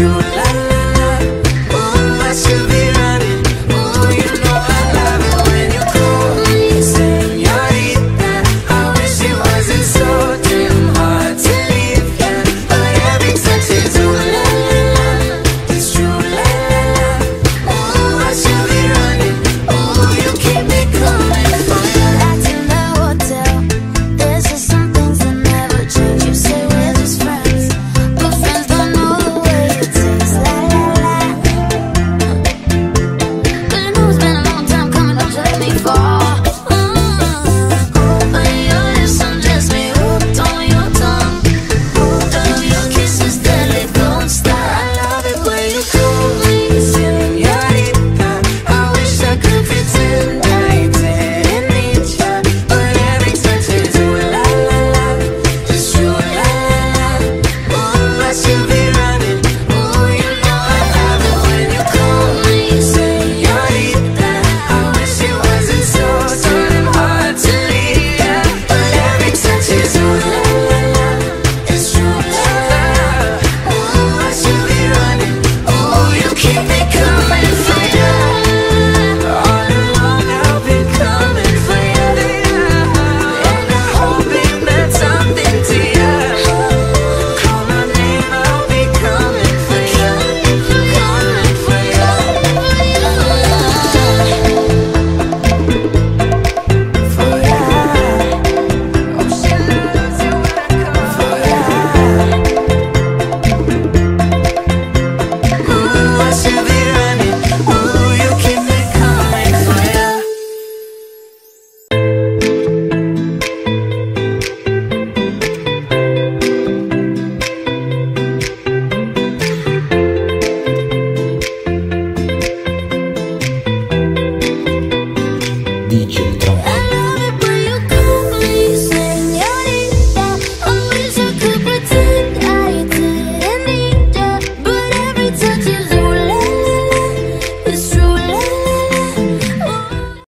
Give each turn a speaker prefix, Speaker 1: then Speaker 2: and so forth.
Speaker 1: You.